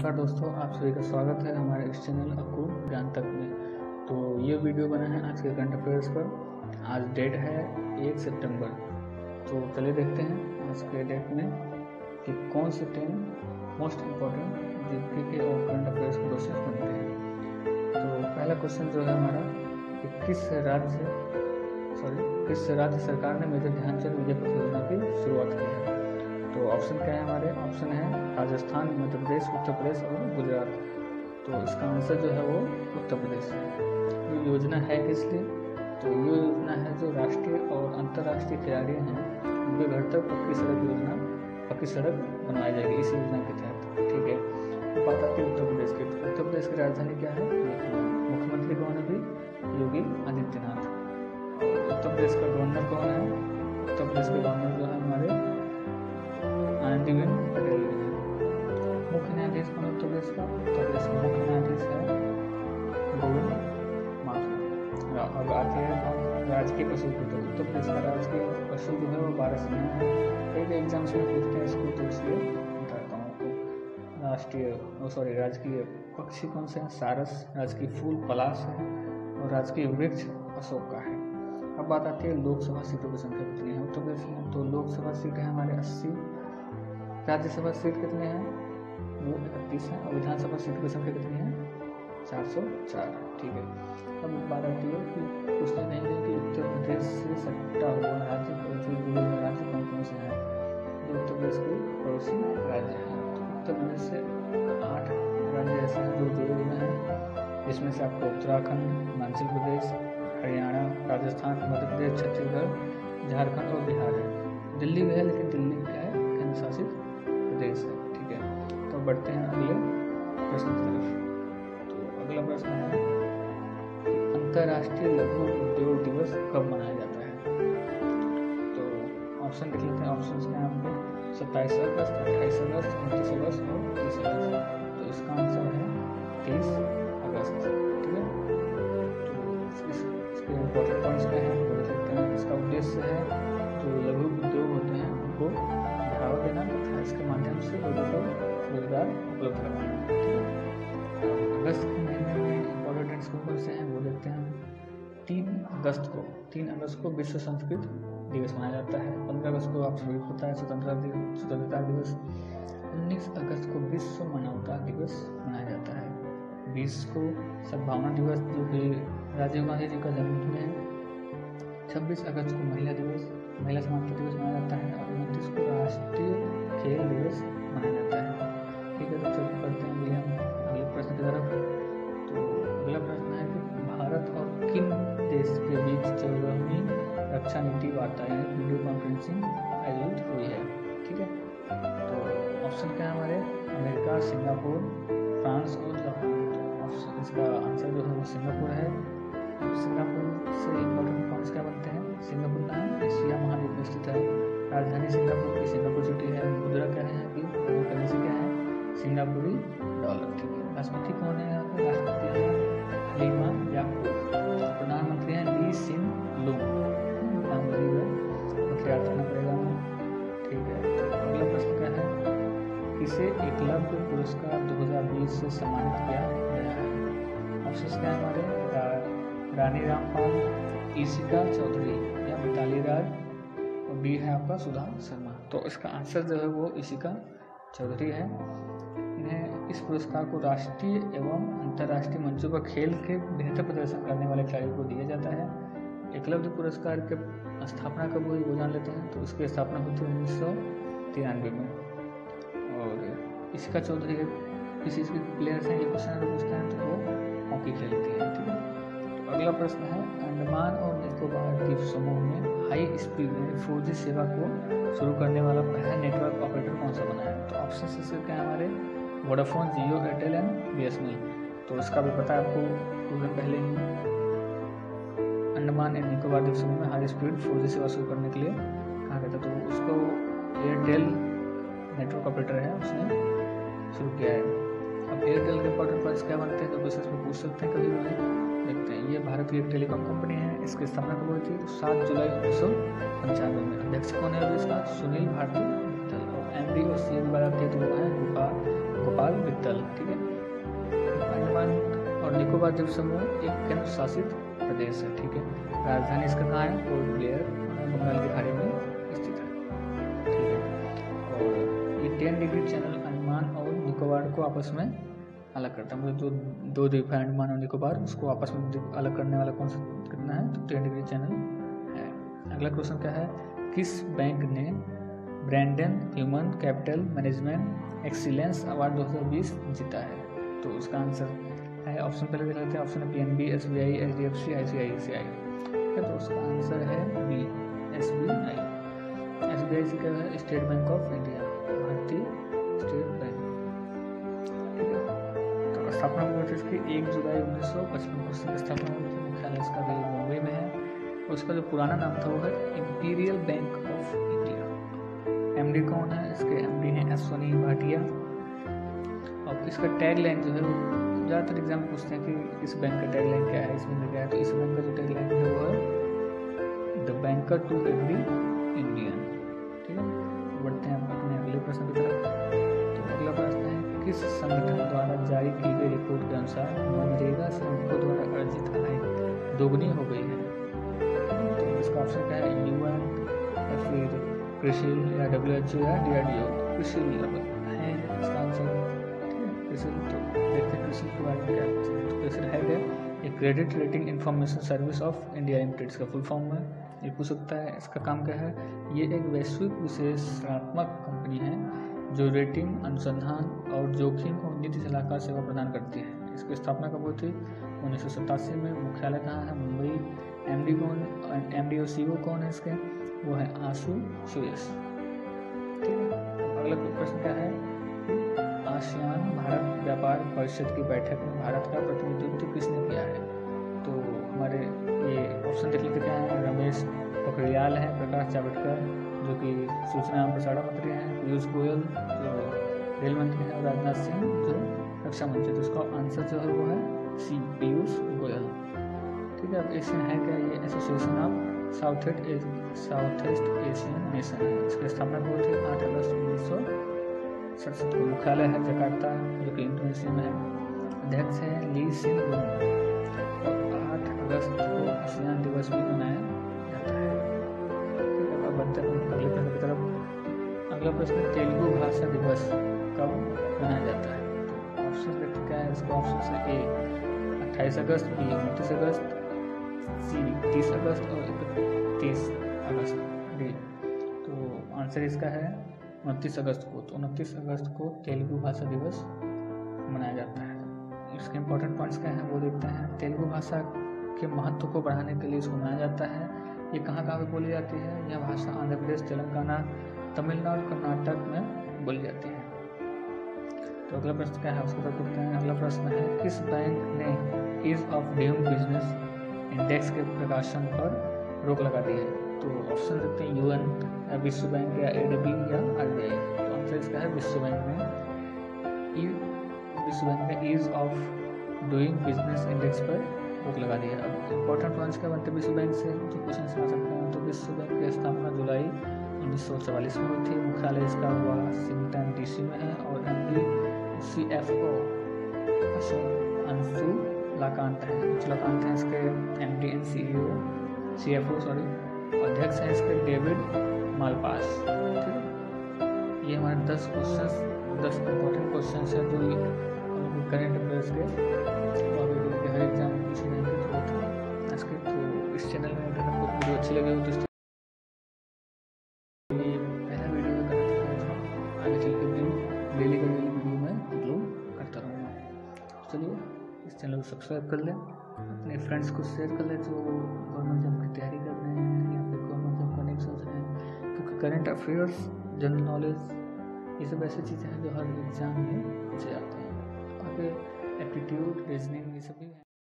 नमस्कार दोस्तों, आप सभी का स्वागत है हमारे इस चैनल अक्कू ज्ञान तक में। तो ये वीडियो बना है आज के करंट अफेयर्स पर। आज डेट है एक सितंबर। तो चलिए देखते हैं आज के डेट में कि कौन से टेन मोस्ट इम्पोर्टेंट जीके के और करंट अफेयर्स के क्वेश्चन बनते हैं। तो पहला क्वेश्चन जो है हमारा, कि किस राज्य सॉरी किस राज्य सरकार ने मेजर ध्यानचंद विजय पथ योजना की शुरुआत की है? तो ऑप्शन क्या है हमारे? ऑप्शन है राजस्थान, मध्य प्रदेश, उत्तर प्रदेश और गुजरात। तो इसका आंसर जो है वो उत्तर प्रदेश। ये योजना है किस लिए? तो ये योजना है जो राष्ट्रीय और अंतर्राष्ट्रीय खिलाड़ी हैं, उनके घर तक पक्की सड़क योजना, पक्की सड़क बनवाई जाएगी इस योजना के तहत। ठीक है? तो बात आती है उत्तर प्रदेश की। तो उत्तर प्रदेश की राजधानी क्या है? मुख्यमंत्री कौन है भी योगी आदित्यनाथ। उत्तर प्रदेश का गवर्नर कौन है? उत्तर प्रदेश के गवर्नर जो है हमारे आनंदीबेन पटेल मुख्य न्यायाधीश कौन उत्तर प्रदेश का उत्तर प्रदेश का मुख्य न्यायाधीष है गोविंद माथुर अब आती है राजकीय पशु तो उत्तर प्रदेश का राजकीय पशु जो है वो बारह सिंह है। कई कई एग्ज़ाम्स में पूछते हैं इसको तो इसलिए बताता हूँ आपको। राष्ट्रीय सॉरी राजकीय पक्षी कौन से हैं? सारस, राजकीय फूल, पलाश है और राजकीय वृक्ष अशोक का है। अब बात आती है लोकसभा सीटों की संख्या कितनी है? उत्तर प्रदेश में तो लोकसभा सीट है हमारे अस्सी राज्यसभा सीट कितने हैं? वो इकतीस है और विधानसभा सीट की संख्या कितनी है? चार सौ चार। ठीक है। अब बात आती है कि पूछते नहीं है कि उत्तर प्रदेश से सट्टा हुआ राज्य जो जुड़े राज्य कौन कौन से हैं? जो उत्तर प्रदेश के पड़ोसी राज्य हैं। तो उत्तर प्रदेश से आठ राज्य ऐसे हैं जो जुड़े हुए हैं। जिसमें से आपको उत्तराखंड, हिमाचल प्रदेश, हरियाणा, राजस्थान, मध्य प्रदेश, छत्तीसगढ़, झारखंड और बिहार है। दिल्ली भी है, लेकिन दिल्ली क्या है? केंद्र शासित प्रदेश है, ठीक है? तो बढ़ते हैं अगले प्रश्न की तरफ़। तो अगला प्रश्न है अंतर्राष्ट्रीय लघु उद्योग दिवस कब मनाया जाता है? तो ऑप्शन देख लेते हैं। ऑप्शन है आपको? सत्ताईस अगस्त, अट्ठाईस अगस्त, उनतीस अगस्त और तीस अगस्त। तो इसका आंसर है तीस अगस्त, ठीक है? तो इसके इम्पोर्टेंट पॉइंट्स क्या हैं। इसका उद्देश्य है जो लघु उद्योग होते हैं उनको बढ़ावा देना तथा इसके माध्यम से लोगों को रोज़गार उपलब्ध करवाना। अगस्त में इम्पोर्टेंट कौन कौन से हैं, वो देखते हैं तीन अगस्त को, तीन अगस्त को विश्व संस्कृत दिवस मनाया जाता है। पंद्रह अगस्त को आप सभी पता है, स्वतंत्रता दिवस स्वतंत्रता दिवस। उन्नीस अगस्त को विश्व मानवता दिवस मनाया जाता है। बीस को सद्भावना दिवस, जो कि राजीव गांधी जी का जन्मदिन है। छब्बीस अगस्त को महिला दिवस। महिला समानता दिवस मनाया जाता है और उनतीस को राष्ट्रीय खेल दिवस मनाया जाता है। ठीक है तो चलिए पढ़ते हैं अगले अगले प्रश्न की तरफ़। तो अगला प्रश्न है कि भारत और किन देश के बीच चौदहवीं रक्षा नीति वार्ता यानी वीडियो कॉन्फ्रेंसिंग आयोजित हुई है? ठीक है तो ऑप्शन क्या है हमारे? अमेरिका, सिंगापुर, फ्रांस और रानी रामपाल ईशिका चौधरी या मिताली राज और बी है आपका सुधा शर्मा तो इसका आंसर जो है वो ईशिका चौधरी है इन्हें इस पुरस्कार को राष्ट्रीय एवं अंतर्राष्ट्रीय मंचों पर खेल के बेहतर प्रदर्शन करने वाले खिलाड़ियों को दिया जाता है एकलव्य पुरस्कार के स्थापना कब हुई वो जान लेते हैं तो इसकी स्थापना हुई थी उन्नीस सौ तिरानवे में और इसका चौधरी किस प्लेयर्स हैं ये क्वेश्चन अगर पूछते हैं तो वो हॉकी खेलती हैं ठीक है अगला प्रश्न है, अंडमान और निकोबार द्वीप समूह में हाई स्पीड यानी फोर सेवा को शुरू करने वाला पहला नेटवर्क ऑपरेटर कौन सा बना है? तो ऑप्शन इसके क्या हमारे? Vodafone Jio Airtel and B तो इसका भी पता है आपको कुछ पहले ही। अंडमान एंड निकोबार द्वीप समूह में हाई स्पीड फोर सेवा शुरू करने के लिए कहा गया था। तो उसको एयरटेल नेटवर्क ऑपरेटर है, उसने शुरू किया है। अब एयरटेल के ऑपरेटर पॉइंट्स क्या बनते हैं? तो क्वेश्चन में पूछ सकते हैं कभी भी। देखते हैं। ये भारत की टेलीकॉम कंपनी है। इसकी स्थापना कब हुई थी? तो सात जुलाई उन्नीस सौ पंचानवे में। अध्यक्ष कौन है? इसका सुनील भारती मित्तल और एम एम डी और सी है तो वो है, गोपाल गोपाल मित्तल ठीक है? अंडमान और निकोबार द्वीप समूह एक केंद्र शासित प्रदेश है, ठीक है? राजधानी इसका कहाँ है? पोर्ट ब्लेयर, बंगाल की खाड़ी में स्थित है, ठीक है? और ये टेन डिग्री चैनल अंडमान और निकोबार को आपस में अलग करता है। मतलब जो दो द्वीप है अंडमान और निकोबार उसको आपस में अलग करने वाला कौन सा कितना है तो टेन डिग्री चैनल है। अगला क्वेश्चन क्या है? किस बैंक ने Brandon human capital management excellence award 2020 जीता है? तो उसका आंसर है ऑप्शन पहले देख लेते हैं ऑप्शन है P N B S B I H D F C I C I C I तो उसका आंसर है B S B I S B I C क्या है? स्टेट बैंक ऑफ़ इंडिया स्थापना हुई इसकी एक जुलाई उन्नीस सौ पचपन को स्थापना हुई थी मुख्यालय इसका भी मुंबई में है। और उसका जो पुराना नाम था वो है Imperial Bank of India MD कौन है? इसके एमडी हैं अश्वनी भाटिया और इसका टैग लाइन जो है वो, ज़्यादातर एग्ज़ाम पूछते हैं कि इस बैंक का टैग लाइन क्या है इस बैंक क्या है तो इस बैंक का जो टैग लाइन है वो है the banker to every Indian ठीक है? बढ़ते हैं अपने अगले प्रश्न की तरफ़। तो अगला प्रश्न है, किस संगठन द्वारा अनुसार मनरेगा श्रमिकों द्वारा अर्जित आय दोगुनी हो गई है। तो इसका ऑप्शन क्या है? यू एन या फिर कृषि या डब्ल्यू एच ओ या डी आर डी ओ कृषि है, इसका आंसर कृषि तो देखते हैं कृषि के बारे में तो कृषि है क्या? ये Credit Rating Information Service of India Limited इसका फुल फॉर्म है। ये पूछ सकता है, इसका काम क्या है? ये एक वैश्विक विशेषणात्मक कंपनी है, जो रेटिंग अनुसंधान और जोखिम और नीति सलाहकार सेवा प्रदान करती है। इसकी स्थापना कब हुई थी? उन्नीस सौ सतासी में। मुख्यालय कहाँ है? मुंबई। एम डी कौन एम डी और सी ओ कौन है इसके? वो है आँसू सुयस ठीक है अगला प्रश्न क्या है? आसियान भारत व्यापार परिषद की बैठक में भारत का प्रतिनिधित्व किसने किया है? तो हमारे ये ऑप्शन देख लेते है। रमेश पोखरियाल है, प्रकाश जावड़ेकर, जो कि सूचना एवं प्रसारण मंत्री हैं। पीयूष गोयल, जो रेल मंत्री हैं। राजनाथ सिंह, जो रक्षा मंत्री तो इसका आंसर जो है वो है सी पीयूष गोयल। ठीक है, अब एशियन है क्या ये Association of South South East Asian Nation है। इसकी स्थापना हुई थी? आठ अगस्त उन्नीस सौ सड़सठ को। मुख्यालय है जकार्ता जो कि इंडोनेशिया में है। अध्यक्ष है ली सिन लूंग और आठ अगस्त को आसियान दिवस भी मनाया जाता है। अगले प्रश्न की तरफ़। अगला प्रश्न, तेलुगु भाषा दिवस कब मनाया जाता है? क्या है इसका ऑप्शन से ए अट्ठाईस अगस्त बी उनतीस अगस्त, सी, तीस अगस्त और इकतीस अगस्त। डी तो आंसर इसका है उनतीस अगस्त को। तो उनतीस अगस्त को तेलुगु भाषा दिवस मनाया जाता है। इसके इम्पोर्टेंट पॉइंट्स क्या हैं वो देखते हैं। तेलुगु भाषा के महत्व को बढ़ाने के लिए इसको मनाया जाता है। ये कहाँ कहाँ पे बोली जाती है? यह भाषा आंध्र प्रदेश, तेलंगाना, तमिलनाडु, कर्नाटक में बोली जाती है। तो अगला प्रश्न क्या है? उसके उसको देखते हैं अगला प्रश्न है, किस बैंक ने ease of doing business index के प्रकाशन पर रोक लगा दी है? तो ऑप्शन देखते हैं यूएन या विश्व बैंक, या ए या आर तो आंसर इसका है, विश्व बैंक में विश्व बैंक ने ease of doing business index पर रोक लगा दिया अब इंपॉर्टेंट पॉइंट्स क्या बनते हैं विश्व बैंक से? जो क्वेश्चन आ सकते हैं। तो विश्व बैंक की स्थापना जुलाई उन्नीस सौ चवालीस में हुई थी। मुख्यालय इसका हुआ वाशिंगटन डीसी में है, और M D C F O Anshu लाकांत हैं चलाकांत हैं इसके M D N C O C F O sorry अध्यक्ष हैं इसके डेविड मालपास। ठीक ये हमारे दस क्वेश्चन दस इंपॉर्टेंट क्वेश्चन हैं जो करेंट अफेयर्स के हर एग्ज़ाम पूछे जाएँगे तो इसके तो इस चैनल में अगर आपको वीडियो अच्छी लगी हो तो चलिए, इस चैनल को सब्सक्राइब कर लें, अपने फ्रेंड्स को शेयर कर लें जो गवर्नमेंट जॉब की तैयारी कर रहे हैं, या फिर गवर्नमेंट जॉब की सोच रहे हैं। क्योंकि करंट अफेयर्स जनरल नॉलेज ये सब ऐसी चीज़ें हैं जो हर एग्ज़ाम में पूछे जाते हैं। आगे एप्टीट्यूड रीजनिंग